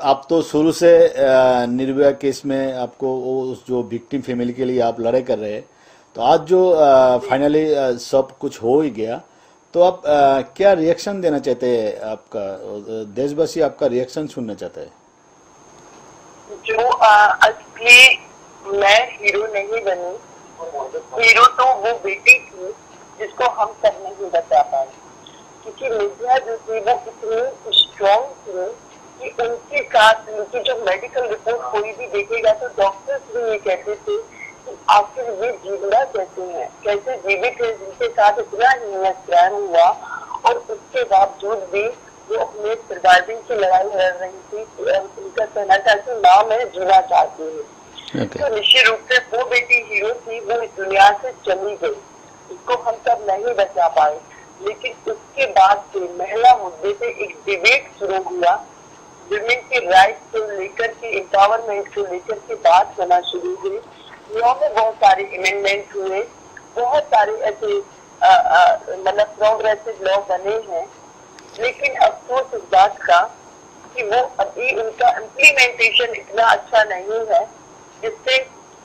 आप तो शुरू से निर्भया केस में आपको उस जो विक्टिम फैमिली के लिए आप लड़ाई कर रहे हैं तो आज जो फाइनली सब कुछ हो ही गया तो आप अ, क्या रिएक्शन देना चाहते हैं आपका? देशवासी आपका रिएक्शन सुनना चाहता है? जो आ, असली मैं हीरो नहीं बनी हीरो तो वो बेटी थी जिसको हम सब नहीं पाए क्योंकि जो थी वो स्ट्रॉन्ग थी कि उनके उनकी मेडिकल रिपोर्ट कोई भी देखेगा तो डॉक्टर्स भी ये कहते थे कि आखिर ये ज़िंदा कैसे है? कैसे जीवित है? जिनके साथ इतना हीनस क्राइम हुआ और उसके बावजूद भी वो अपने सर्वाइविंग की लड़ाई लड़ रही थी उनका कहना था कि माँ मैं जीना चाहती हूँ। ओके तो निश्चित रूप से वो बेटी हीरो थी वो इस दुनिया से चली गई। उसको हम सब नहीं बचा पाए। लेकिन उसके बाद से महिला मुद्दे पे एक डिबेट शुरू हुआ। विमेन के राइट को लेकर के एम्पावरमेंट को लेकर के बात होना शुरू हुई। लॉ में बहुत सारे अमेंडमेंट हुए। बहुत सारे ऐसे मतलब प्रोग्रेसिव लॉ बने हैं। लेकिन अफसोस इस बात का कि वो अभी उनका इम्प्लीमेंटेशन इतना अच्छा नहीं है, जिससे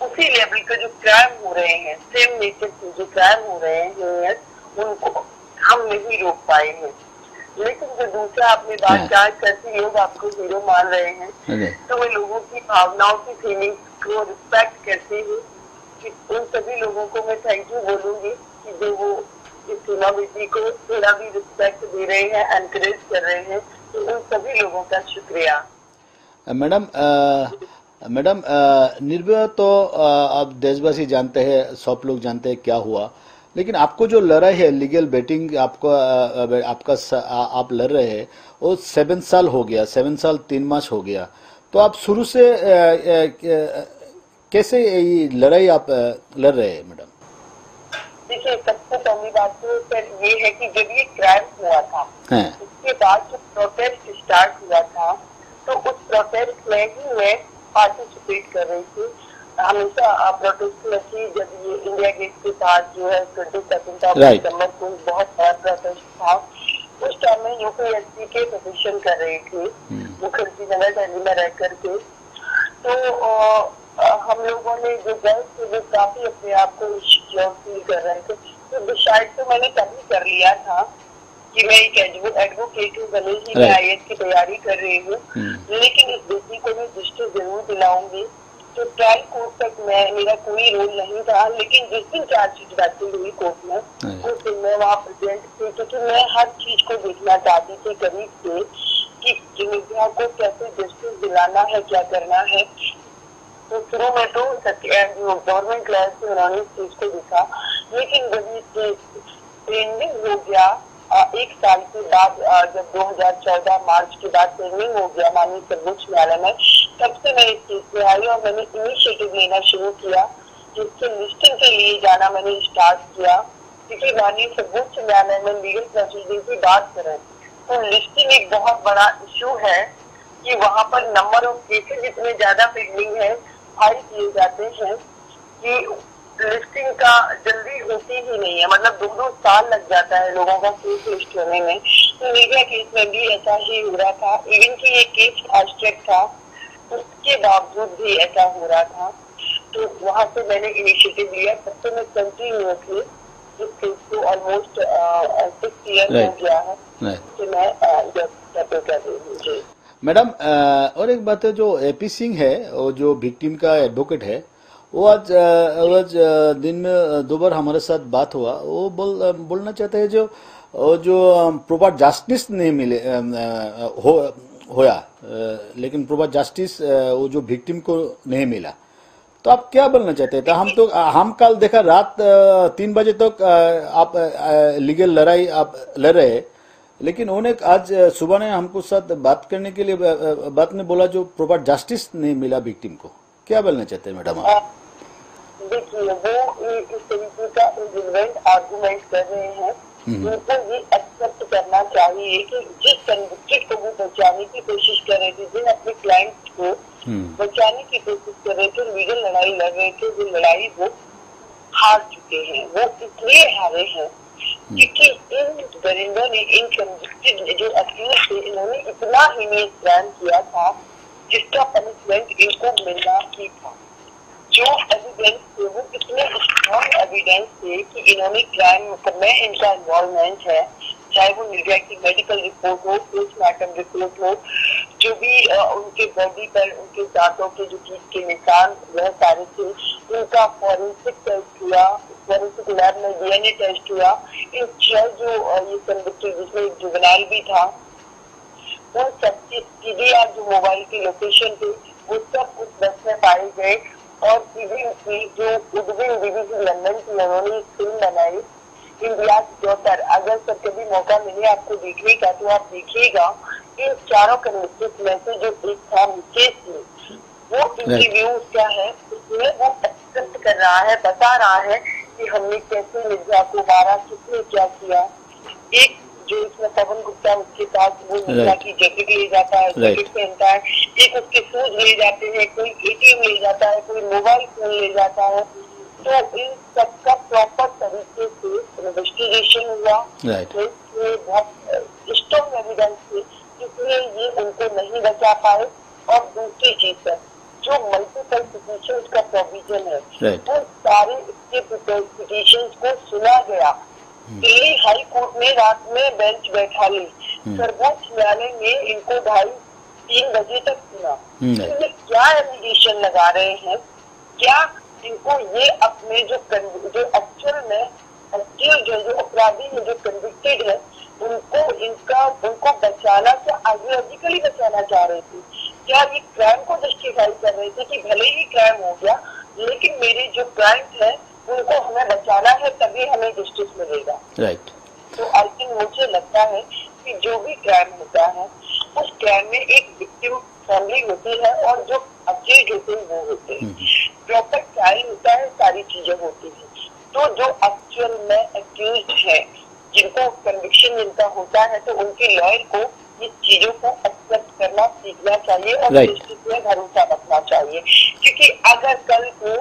उसी लेवल के जो क्राइम हो रहे हैं सेम नेचर के जो क्राइम हो रहे हैं, उनको हम नहीं रोक पाए हैं लेकिन जो दूसरा आपने हाँ। बात कहा कैसे लोग आपको हीरो मान रहे हैं। तो मैं लोगों की भावनाओं की फीलिंग्स को रिस्पेक्ट करती हूँ कि उन सभी लोगों को मैं थैंक यू बोलूँगी कि जो वो इस सीमा बेटी को थोड़ा भी रिस्पेक्ट दे रहे हैं एनकरेज कर रहे हैं तो उन सभी लोगों का शुक्रिया। मैडम मैडम निर्भया तो आप देशवासी जानते हैं सब लोग जानते हैं क्या हुआ। लेकिन आपको जो लड़ाई है लीगल बेटिंग आपको आपका आप लड़ रहे हैं वो सेवन साल हो गया सेवन साल तीन मास हो गया। तो आप शुरू से कैसे ये लड़ाई आप लड़ रहे हैं मैडम? देखिए सबसे पहली बात तो सर ये है कि जब ये क्राइम हुआ था हैं। उसके बाद जो प्रोटेस्ट स्टार्ट हुआ था तो उस प्रोटेस्ट में ही मैं पार्टिसिपेट कर रही थी। हमेशा प्रोटेस्ट में थी जब ये इंडिया गेट के पास जो है ट्वेंटी सेकेंड ऑफ़. दिसंबर को बहुत बड़ा प्रोटेस्ट था उस टाइम में यूपीएससी के प्रोफेशन कर रही थी मुखर्जी नगर दिल्ली में रह करके तो हम लोगों ने जो गर्ल्स थे वो काफ़ी अपने आप को सिक्योर फील कर रहे थे तो डिसाइड तो मैंने तभी कर लिया था कि मैं एक एडवोकेट हूँ भले ही मैं. आई की तैयारी कर रही हूँ हम्म। लेकिन इस बेटी को मैं दृष्टि ज़रूर दिलाऊँगी तो ट्रायल कोर्ट तक मैं मेरा कोई रोल नहीं था लेकिन जिस दिन चार्जशीट दाखिल हुई कोर्ट में उस दिन मैं वहाँ प्रेजेंट थी क्योंकि मैं हर चीज़ को देखना चाहती थी करीब से कि निर्भया को कैसे जस्टिस दिलाना है क्या करना है। तो शुरू में तो गवर्नमेंट लॉ से उन्होंने इस चीज़ को देखा लेकिन जब ये केस हो गया एक साल के बाद जब 2014 मार्च के बाद ट्रेंडिंग हो गया माननीय सर्वोच्च न्यायालय में, तब से मैं इस केस में आई और मैंने इनिशिएटिव लेना शुरू किया जिसके लिस्टिंग के लिए जाना मैंने स्टार्ट किया। क्योंकि माननीय सर्वोच्च न्यायालय में लीगल प्रोसीडिंग की बात करें तो लिस्टिंग एक बहुत बड़ा इशू है कि वहाँ पर नंबर ऑफ़ केसेज इतने ज़्यादा पेंडिंग है फ़ाइल किए जाते हैं कि लिस्टिंग का जल्दी होती ही नहीं है। मतलब दो दो साल लग जाता है लोगों का केस लिस्ट होने में। तो निर्भया केस में भी ऐसा ही हो रहा था। इवन कि ये केस फास्ट था उसके बावजूद भी ऐसा हो रहा था। तो वहाँ से मैंने इनिशिएटिव लिया। तब से मैं कंटिन्यूसली इस केस को ऑलमोस्ट सिक्स ईयर हो गया है. कि मैं टैकल कर रही हूँ। मैडम और एक बात है जो एपी सिंह है वो जो विक्टिम का एडवोकेट है वो आज आज दिन में दो बार हमारे साथ बात हुआ। वो बोल बोलना चाहते हैं जो जो प्रोपर जस्टिस नहीं मिले हो होया लेकिन प्रोपर जस्टिस वो जो विक्टिम को नहीं मिला। तो आप क्या बोलना चाहते हैं? तो हम तो हम कल देखा रात तीन बजे तक अ, आप लीगल लड़ाई आप लड़ रहे लेकिन उन्हें आज सुबह ने हमको साथ बात करने के लिए बात ने बोला जो प्रोपर जस्टिस नहीं मिला विक्टिम को। क्या बोलना चाहते हैं मैडम आप? देखिए वो इस तरीके का इन्वेंट आर्गूमेंट कर रहे हैं उनको ये एक्सेप्ट करना चाहिए कि जिस कन्विक्टेड को वो बचाने की कोशिश कर रहे थे जिन अपने क्लाइंट को बचाने की कोशिश कर रहे थे लीगल लड़ाई लड़ रहे थे वो लड़ाई वो हार चुके हैं वो इसलिए हारे हैं क्योंकि इन गरिंदर ने इन कन्विक्टेड जो अक्यूज थे इन्होंने इतना हीनियस प्लान किया था जिसका पनिशमेंट इनको मिलना ही था। जो एविडेंस थे, वो इतने स्ट्रॉन्ग एविडेंस थे कि इन्होंने क्राइम में इनका इन्वॉल्वमेंट है, चाहे वो निर्भया की मेडिकल रिपोर्ट हो पोस्टमार्टम रिपोर्ट हो, जो भी उनके बॉडी पर, उनके दांतों के जो कीट के निशान, वह सारे थे, उनका फॉरेंसिक टेस्ट हुआ फॉरेंसिक लैब में डीएनए टेस्ट हुआ, इन छह जो ये कन्विक्टेड जिसमें जुगनाल भी था, उन सब की सीडीआर जो मोबाइल की लोकेशन थी, वो सब उस बस में पाए गए। और सीविल की जो उडविन डिवीज़न लंदन की उन्होंने एक फ़िल्म बनाई इंडिया डॉटर अगर सर कभी मौका मिले आपको देखने का तो आप देखिएगा इन चारों कन्विक्टेड में से जो एक था मुकेश सिंह वो इंटरव्यू क्या है उसमें वो एक्सेप्ट कर रहा है बता रहा है कि हमने कैसे मिर्ज़ा को मारा किसने क्या किया। एक जो इसमें पवन गुप्ता उसके पास वो की जैकेट ले जाता है. जैकेट पहनता है एक उसके शूज़ ले जाते हैं कोई एटीएम ले जाता है कोई मोबाइल फ़ोन ले जाता है। तो इन सबका प्रॉपर तरीके से इन्वेस्टिगेशन हुआ। तो बहुत स्ट्रॉन्ग एविडेंस थी इसलिए ये उनको नहीं बचा पाए और दूसरी चीज़ है। जो मल्टीपल पिटिशन का प्रोविज़न है वो सारे इसके पिटिशन को सुना गया दिल्ली हाई कोर्ट ने रात में बेंच बैठा ली। सर्वोच्च न्यायालय ने इनको ढाई तीन बजे तक सुना हम्म। इनमें क्या एलिगेशन लगा रहे हैं? क्या इनको ये अपने जो जो एक्चुअल में एक्चुअल जो जो अपराधी है जो कन्विक्टेड है उनको इनका उनको बचाना क्या आइडियोलॉजिकली बचाना चाह रहे थे? क्या ये क्राइम को जस्टिफाई कर रहे थे कि भले ही क्राइम हो गया लेकिन मेरे जो क्राइम है उनको हमें बचाना है तभी हमें जस्टिस मिलेगा। राइट तो आई थिंक मुझे लगता है कि जो भी क्राइम होता है उस क्राइम में एक विक्टिम फैमिली होती है और जो अकेज होते हैं वो होते हैं। प्रॉपर ट्रायल होता है सारी चीज़ें होती हैं। तो जो एक्चुअल में एक्यूज है जिनको कन्विक्शन जिनका होता है तो उनके लॉयर को इस चीज़ों को एक्सेप्ट करना सीखना चाहिए और Right. में भरोसा रखना चाहिए। क्योंकि अगर कल को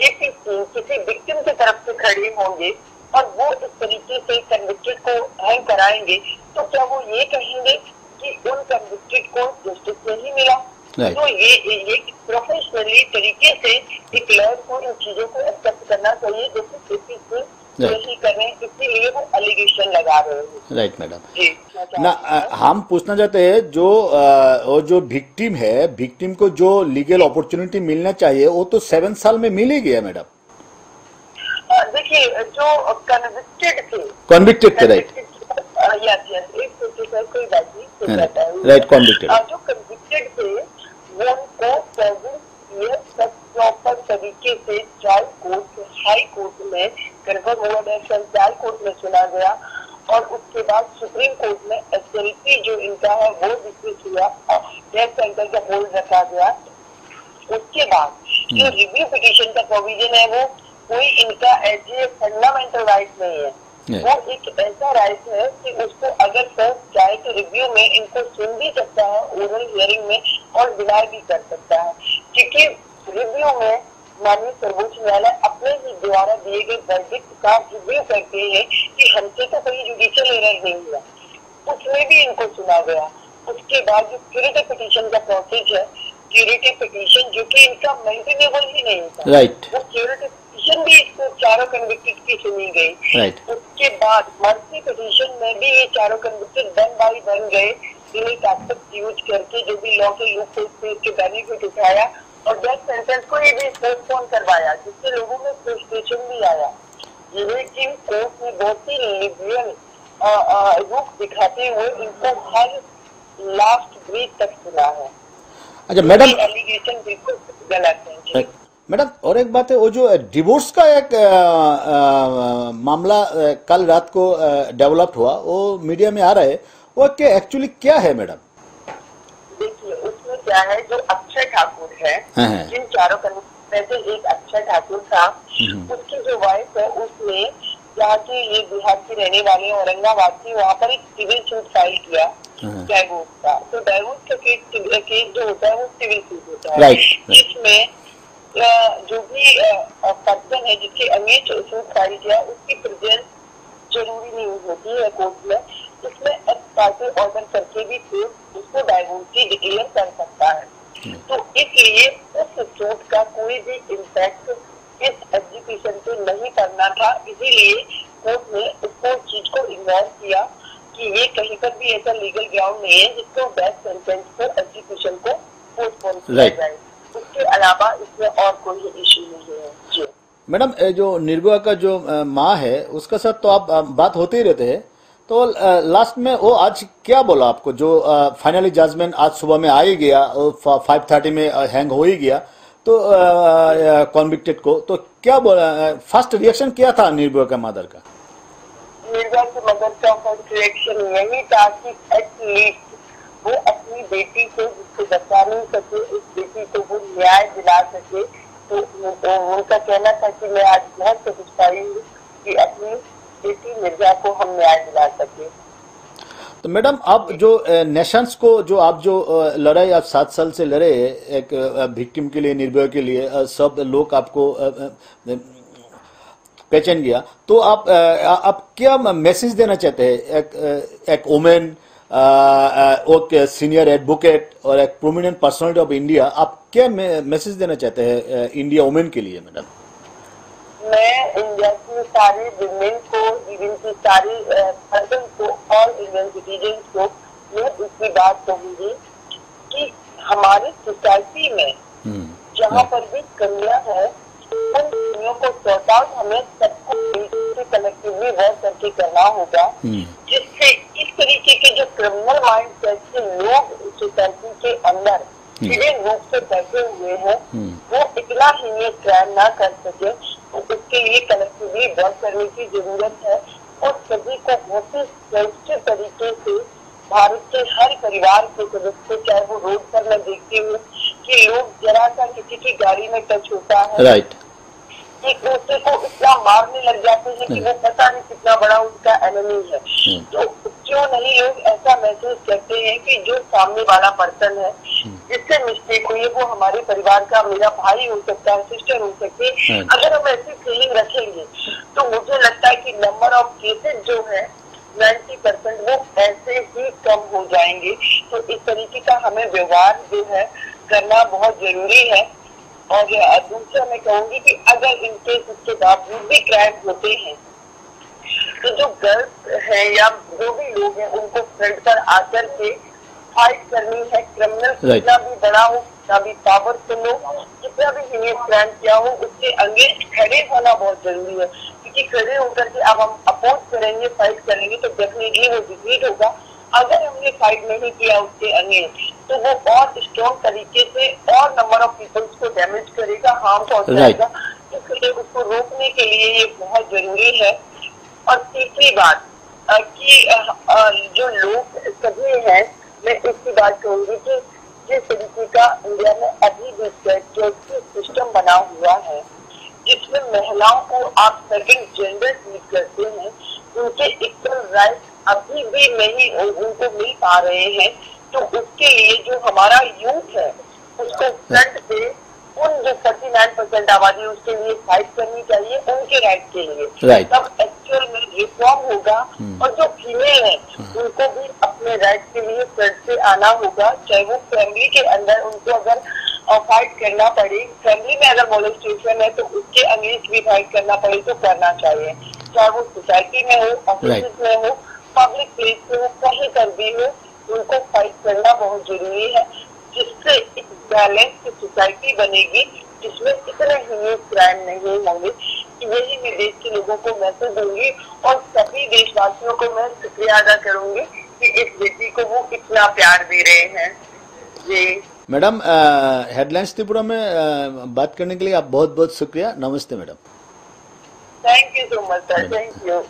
किसी किसी विक्टिम की तरफ़ से खड़े होंगे और वो इस तरीके से कन्विक्टेड को हैंग कराएँगे तो क्या वो ये कहेंगे कि उन कन्विक्टेड को जस्टिस नहीं मिला? Right. तो ये ये प्रोफेशनली तरीके से एक लॉयर को इन चीज़ों को एक्सेप्ट करना चाहिए जैसे किसी से हैं। राइट मैडम ना। हम पूछना चाहते हैं जो अ, वो जो विक्टिम है विक्टिम को जो लीगल अपॉर्चुनिटी मिलना चाहिए वो तो सेवन साल में मिल ही गया मैडम देखिए जो कन्विक्टेड थे। कन्विक्टेड थे राइट यस यस एक कोई बात नहीं Right. जाता Right, convicted. अ, जो कन्विक्टेड थे वो उनको सेवन ईयर तक प्रॉपर तरीके से ट्रायल कोर्ट हाई कोर्ट में कन्फर्म हुआ ट्रायल कोर्ट में सुना गया। और उसके बाद सुप्रीम कोर्ट में एसएलपी जो इनका है वो डिसमिस हुआ। डेथ सेंटर का होल्ड रखा गया। उसके बाद जो रिव्यू पिटीशन का प्रोविज़न है वो कोई इनका एज ए फंडामेंटल राइट नहीं है। Yeah. वो एक ऐसा राइट है कि उसको अगर फ़र्स्ट जाए तो रिव्यू में इनको सुन भी सकता है ओरल हियरिंग में और डिनाई भी कर सकता है। क्योंकि रिव्यू में माननीय सर्वोच्च न्यायालय अपने ही द्वारा दिए गए वर्डिक्ट का रिव्यू करते हैं कि हमसे तो कोई जुडिशियल एरर नहीं हुआ। उसमें भी इनको सुना गया। उसके बाद जो क्यूरेटिव पिटीशन का प्रोसेस है क्यूरेटिव पिटीशन जो कि इनका मेंटेनेबल ही नहीं था। राइट वो क्यूरेटिव पिटीशन भी चारों कन्विक्टेड की सुनी गई। राइट उसके बाद मर्सी पिटीशन में भी ये चारों कन्विक्टेड वन बाई वन गए। यूज़ करके जो भी लॉ के लूप से इसके बेनिफिट उठाया और डेथ सेंटेंस को ये भी पोस्टपोन करवाया जिससे लोगों में फ्रस्ट्रेशन भी आया। लेकिन कोर्ट ने बहुत ही लिबरल रूप दिखाते हुए इनको हर लास्ट ब्रीथ तक सुना है। अच्छा मैडम एलिगेशन बिल्कुल गलत है। मैडम और एक बात है वो जो डिवोर्स का एक अ, अ, मामला कल रात को डेवलप्ड हुआ वो मीडिया में आ रहा है वो एक्चुअली क्या है मैडम? देखिए उसमें क्या है जो अक्षय ठाकुर है हाँ, हाँ। जिन चारों कन्विक्टेड में से एक अक्षय ठाकुर था उसकी जो वाइफ है उसने जहाँ की ये बिहार की रहने वाली है, औरंगाबाद की वहाँ पर एक सिविल सूट फ़ाइल किया हाँ। डाइवोर्स का। तो डाइवोर्स का केस जो होता है वो सिविल सूट होता है। अ, जो भी पर्सन है जिसके अगेंस्ट सूट फ़ाइल किया उसकी प्रेजेंस ज़रूरी नहीं होती है कोर्ट में। उसमें एक्स पार्टी ऑर्डर करके भी कोर्ट उसको डाइवोर्स डिक्लेयर कर सकता है। तो इसलिए उस चोट का कोई भी इम्पैक्ट इस एग्जीक्यूशन पे नहीं करना था। इसीलिए कोर्ट ने उसको चीज़ को इन्वॉल्व किया कि ये कहीं पर भी ऐसा लीगल ग्राउंड नहीं है जिसको डेथ सेंटेंस को एग्जीक्यूशन को पोस्टपोन किया जाए। उसके अलावा इसमें और कोई इश्यू नहीं है। जी। मैडम जो निर्भया का जो माँ है उसका साथ तो आप बात होते ही रहते हैं। तो लास्ट में वो आज क्या बोला आपको? जो फाइनली जजमेंट आज सुबह में आ ही गया फाइव थर्टी में हैंग हो ही गया। तो कॉन्विक्टेड को तो क्या बोला फ़र्स्ट रिएक्शन क्या था निर्भया का मदर का? निर्भया की मदर का फ़र्स्ट रिएक्शन यही था कि एटलीस्ट वो अपनी बेटी को जिसको बचा नहीं सके उस बेटी को वो न्याय दिला सके। तो, तो उनका कहना था कि मैं आज बहुत सेटिस्फाई हूँ कि अपनी बेटी निर्भया को हम न्याय दिला सके। तो मैडम आप जो। नेशंस को जो आप जो लड़ाई आप सात साल से लड़े एक विक्टिम के लिए निर्भया के लिए सब लोग आपको पहचान गया। तो आप आप क्या मैसेज देना चाहते हैं? एक एक वुमेन एक सीनियर एडवोकेट और एक प्रोमिनेंट पर्सनालिटी ऑफ़ इंडिया आप क्या मैसेज देना चाहते हैं इंडिया वुमेन के लिए मैडम मैं इंडिया की सारी विमेन को इवन की सारी पर्सन को ऑल इंडियन सिटीजन को मैं उसकी बात कहूँगी कि हमारी सोसाइटी में हम्म, जहाँ पर भी कमियाँ है उन कमियों को सॉर्ट आउट हमें सबको कलेक्टिवली वर्क करके करना होगा हम्म, जिससे इस तरीके के जो क्रिमिनल माइंड सेट के लोग सोसाइटी के अंदर सीधे रूप से बैठे हुए हैं हम्म। वो इतना ही ये क्राइम ना कर सके तो उसके लिए कलेक्टिवली वर्क करने की ज़रूरत है और सभी को बहुत ही सेंसिटिव तरीके से भारत के हर परिवार के सदस्य चाहे वो रोड पर मैं देखती हूँ कि लोग जरा सा किसी की गाड़ी में टच होता है। राइट एक दूसरे को इतना मारने लग जाते हैं कि वो पता नहीं कितना बड़ा उनका एनिमी है। तो क्यों नहीं लोग ऐसा महसूस करते हैं कि जो सामने वाला पर्सन है जिससे मिस्टेक हुई है वो हमारे परिवार का मेरा भाई हो सकता है सिस्टर हो सकती है। अगर हम ऐसी फीलिंग रखेंगे तो मुझे लगता है कि नंबर ऑफ़ केसेस जो है 90 परसेंट वो ऐसे ही कम हो जाएँगे। तो इस तरीके का हमें व्यवहार जो है करना बहुत ज़रूरी है। और दूसरा मैं कहूँगी कि अगर इनके इसके बावजूद भी क्राइम होते हैं तो जो गर्ल्स है या जो भी लोग हैं उनको फ्रंट पर आकर के फाइट करनी है। क्रिमिनल. कितना भी बड़ा हो कितना भी पावरफुल हो कितना भी हीनियस क्राइम किया हो उसके आगे खड़े होना बहुत ज़रूरी है। क्योंकि खड़े होकर के अब हम अपोज करेंगे फाइट करेंगे तो डेफिनेटली वो डिफीट होगा। अगर हमने फाइट नहीं किया उसके आगे तो वो और स्ट्रॉन्ग तरीके से और नंबर ऑफ़ पीपल्स को डैमेज करेगा हार्म पहुंचाएगा इसलिए उसको रोकने के लिए ये बहुत ज़रूरी है। और तीसरी बात कि जो लोग सभी हैं मैं इसकी बात कहूँगी कि जिस तरीके का इंडिया में अभी भी सिस्टम बना हुआ है जिसमें महिलाओं को आप सेकेंड जेंडर ट्रीट करते हैं उनके इक्वल राइट अभी भी नहीं उनको मिल पा रहे हैं तो उसके लिए जो हमारा यूथ है उसको फ्रंट पे उन जो 49 परसेंट आबादी उसके लिए फाइट करनी चाहिए उनके राइट के लिए Right. तब एक्चुअल में रिफॉर्म होगा hmm. और जो फीमेल है hmm. उनको भी अपने राइट के लिए फ्रंट से आना होगा चाहे वो फैमिली के अंदर उनको अगर फाइट करना पड़े फैमिली में अगर मोलिस्टेशन है तो उसके अगेंस्ट भी फाइट करना पड़े तो करना चाहिए चाहे वो सोसाइटी में हो ऑफ़िस Right. में हो पब्लिक प्लेस पे हो कहीं पर भी हो उनको फाइट करना बहुत ज़रूरी है जिससे एक बैलेंस सोसाइटी बनेगी जिसमें इतने हीनियस क्राइम नहीं होंगे। यही मैं देश के लोगों को मैसेज दूँगी और सभी देशवासियों को मैं शुक्रिया अदा करूँगी कि इस बेटी को वो इतना प्यार दे रहे हैं। जी। मैडम हेडलाइंस त्रिपुरा में अ, बात करने के लिए आप बहुत बहुत शुक्रिया। नमस्ते madam. Thank you so much sir thank you